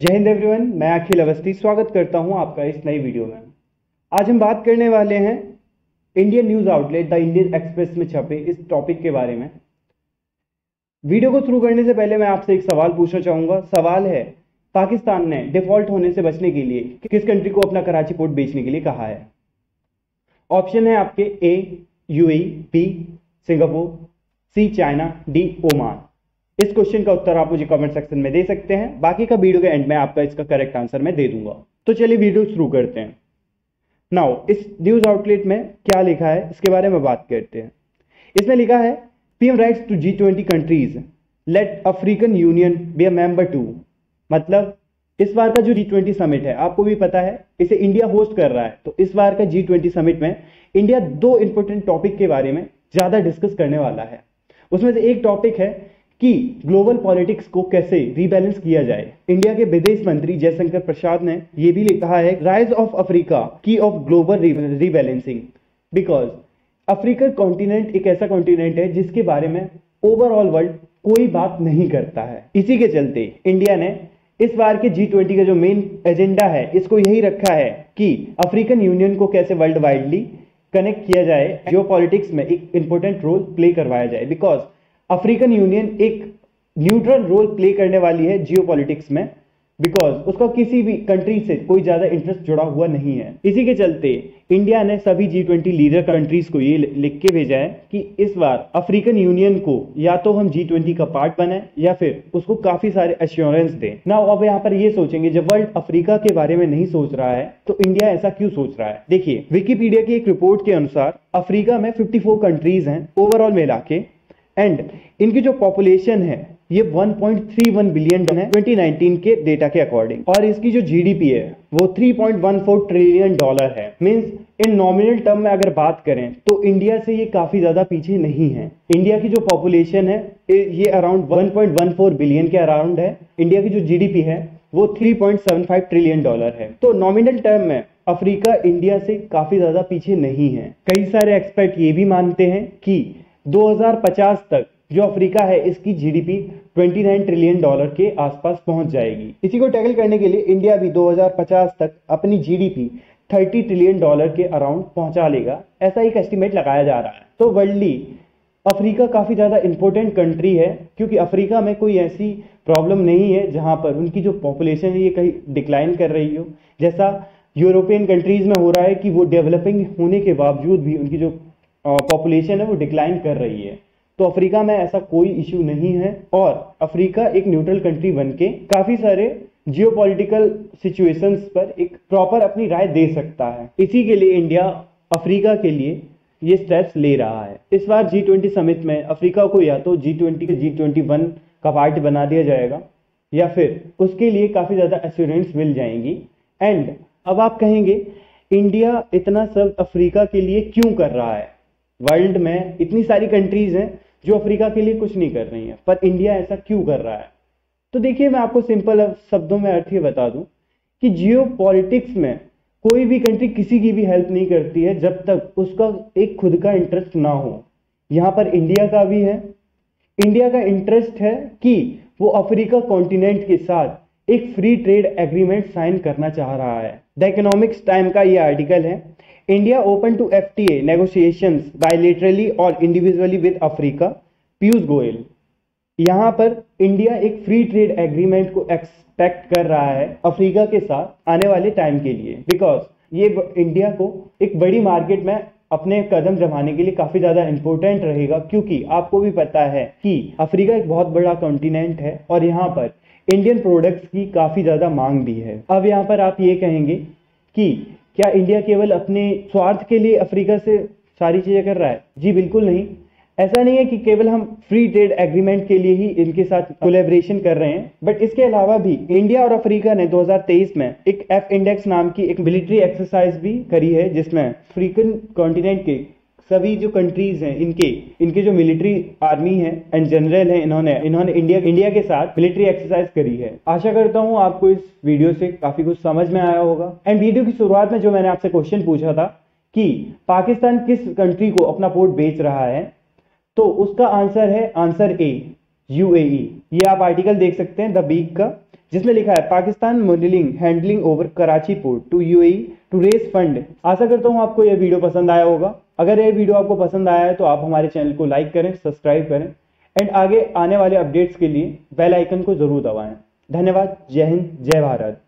जय हिंद एवरीवन, मैं अखिल अवस्थी स्वागत करता हूँ आपका इस नई वीडियो में। आज हम बात करने वाले हैं Indian news outlet the Indian Express में छपे इस टॉपिक के बारे में। वीडियो को शुरू करने से पहले मैं आपसे एक सवाल पूछना चाहूँगा। सवाल है, पाकिस्तान ने डिफ़ॉल्ट होने से बचने के लिए किस कंट्री को अपना कराची पोर्ट बेचने के लिए कहा है? ऑप्शन है आपके A UAE B Singapore C China D Oman इस क्वेश्चन का उत्तर आप मुझे कमेंट सेक्शन में दे सकते हैं। बाकी का वीडियो के एंड में आपका इसका करेक्ट आंसर मैं दे दूँगा। तो चलिए वीडियो शुरू करते हैं। नाउ इस न्यूज़ आउटलेट में क्या लिखा है, इसके बारे में बात करते हैं। इसमें लिखा है PM writes to G twenty countries let African Union be a member too मतलब इस बार का जो जी ट्वेंटी समिट है, आपको भी पता है, इसे इंडिया होस्ट कर रहा है। तो इस बार का जी ट्वेंटी समिट में इंडिया दो इंपॉर्टेंट टॉपिक के बारे में ज़्यादा डिस्कस करने वाला है। उसमें से एक टॉपिक है कि ग्लोबल पॉलिटिक्स को कैसे रीबैलेंस किया जाए। इंडिया के विदेश मंत्री जयशंकर प्रसाद ने यह भी कहा है राइज ऑफ़ अफ्रीका की of global rebalancing because African continent एक ऐसा कॉन्टिनेंट है जिसके बारे में ओवरऑल वर्ल्ड कोई बात नहीं करता है। इसी के चलते इंडिया ने इस बार के जी ट्वेंटी का जो मेन एजेंडा है, इसको यही रखा है कि अफ्रीकन यूनियन को कैसे वर्ल्ड वाइडली कनेक्ट किया जाए। जियो में एक इंपॉर्टेंट रोल प्ले करवाया जाए। बिकॉज़ अफ्रीकन यूनियन एक न्यूट्रल रोल प्ले करने वाली है जियो में बिकॉज़ उसका किसी भी कंट्री से कोई ज़्यादा इंटरेस्ट जुड़ा हुआ नहीं है। इसी के चलते इंडिया ने सभी जी ट्वेंटी लीडर कंट्रीज़ को ये लिख के भेजा है कि इस बार अफ्रीकन यूनियन को या तो हम जी ट्वेंटी का पार्ट बनाए या फिर उसको काफ़ी सारे एश्योरेंस दें। ना अब यहाँ पर ये सोचेंगे, जब वर्ल्ड अफ्रीका के बारे में नहीं सोच रहा है तो इंडिया ऐसा क्यों सोच रहा है? देखिए विकीपीडिया की एक रिपोर्ट के अनुसार अफ्रीका में 54 कंट्रीज़ हैं ओवरऑल मिला के एंड इनकी जो पॉपुलेशन है, ये 1.31 बिलियन है 2019 के डेटा के अकॉर्डिंग और इसकी जो जीडीपी है, वो 3.14 ट्रिलियन डॉलर है. मींस इन नॉमिनल टर्म में अगर बात करें तो इंडिया से ये काफ़ी ज़्यादा पीछे नहीं है. इंडिया की जो पॉपुलेशन है, ये अराउंड 1.14 बिलियन के अराउंड है. इंडिया की जो जीडीपी है, वो 3.75 ट्रिलियन डॉलर है. तो नॉमिनल टर्म में अफ्रीका इंडिया से काफ़ी ज़्यादा पीछे नहीं है. कई सारे एक्सपर्ट ये भी मानते हैं कि 2050 तक जो अफ्रीका है, इसकी जीडीपी 29 ट्रिलियन डॉलर के आसपास पहुँच जाएगी। इसी को टैकल करने के लिए इंडिया भी 2050 तक अपनी जीडीपी 30 ट्रिलियन डॉलर के अराउंड पहुँचा लेगा। ऐसा एक एस्टिमेट लगाया जा रहा है। तो वर्ल्डली अफ्रीका काफ़ी ज़्यादा इंपॉर्टेंट कंट्री है, क्योंकि अफ्रीका में कोई ऐसी प्रॉब्लम नहीं है जहाँ पर उनकी जो पॉपुलेशन है, ये कहीं डिक्लाइन कर रही हो। जैसा यूरोपियन कंट्रीज़ में हो रहा है कि वो डेवलपिंग होने के बावजूद भी उनकी जो पॉपुलेशन है, वो डिक्लाइन कर रही है। तो अफ्रीका में ऐसा कोई इश्यू नहीं है और अफ्रीका एक न्यूट्रल कंट्री बन के काफ़ी सारे जियो पोलिटिकल सिचुएशंस पर एक प्रॉपर अपनी राय दे सकता है। इसी के लिए इंडिया अफ्रीका के लिए ये स्टेप्स ले रहा है। इस बार जी ट्वेंटी समिट में अफ्रीका को या तो G twenty G twenty one का पार्ट बना दिया जाएगा या फिर उसके लिए काफ़ी ज़्यादा एश्योरेंस मिल जाएँगी। एंड अब आप कहेंगे इंडिया इतना सब अफ्रीका के लिए क्यों कर रहा है? वर्ल्ड में इतनी सारी कंट्रीज़ हैं जो अफ्रीका के लिए कुछ नहीं कर रही हैं। पर इंडिया ऐसा क्यों कर रहा है? तो देखिए, मैं आपको सिंपल शब्दों में अर्थ ये बता दूँ कि जियो में कोई भी कंट्री किसी की भी हेल्प नहीं करती है जब तक उसका एक खुद का इंटरेस्ट ना हो। यहाँ पर इंडिया का भी है। इंडिया का इंटरेस्ट है कि वो अफ्रीका कॉन्टिनेंट के साथ एक फ्री ट्रेड एग्रीमेंट साइन करना चाह रहा है। द इकोनॉमिक्स टाइम का ये आर्टिकल है। India open to FTA negotiations bilaterally or individually with Africa Piyush Goyal, यहाँ पर इंडिया एक फ्री ट्रेड एग्रीमेंट को एक्सपेक्ट कर रहा है अफ्रीका के साथ आने वाले टाइम के लिए। बिकॉज़ ये इंडिया को एक बड़ी मार्केट में अपने कदम जमाने के लिए काफ़ी ज़्यादा इंपॉर्टेंट रहेगा। क्योंकि आपको भी पता है कि अफ्रीका एक बहुत बड़ा कॉन्टिनेंट है और यहाँ पर इंडियन प्रोडक्ट्स की काफ़ी ज़्यादा मांग भी है। अब यहाँ पर आप ये कहेंगे कि क्या इंडिया केवल अपने स्वार्थ के लिए अफ्रीका से सारी चीज़ें कर रहा है? जी, बिल्कुल नहीं। ऐसा नहीं है कि केवल हम फ्री ट्रेड एग्रीमेंट के लिए ही इनके साथ कोलेब्रेशन कर रहे हैं बट इसके अलावा भी इंडिया और अफ्रीका ने 2023 में एक एफ़ इंडेक्स नाम की एक मिलिट्री एक्सरसाइज भी करी है, जिसमें अफ्रीकन कॉन्टिनेंट के सभी जो कंट्रीज़ हैं, इनके इनके जो मिलिट्री आर्मी है एंड जनरल है, इन्होंने इन्होंने इंडिया इंडिया के साथ मिलिट्री एक्सरसाइज करी है। आशा करता हूँ आपको इस वीडियो से काफ़ी कुछ समझ में आया होगा। एंड वीडियो की शुरुआत में जो मैंने आपसे क्वेश्चन पूछा था कि पाकिस्तान किस कंट्री को अपना पोर्ट बेच रहा है तो उसका आंसर है आंसर ए यूएई ये आप आर्टिकल देख सकते हैं द बीक का, जिसमें लिखा है, Pakistan modelling handling over Karachi port to UAE to raise fund आशा करता हूँ आपको यह वीडियो पसंद आया होगा। अगर ये वीडियो आपको पसंद आया है तो आप हमारे चैनल को लाइक करें, सब्सक्राइब करें, एंड आगे आने वाले अपडेट्स के लिए बेल आइकन को ज़रूर दबाएँ। धन्यवाद। जय हिंद, जय भारत।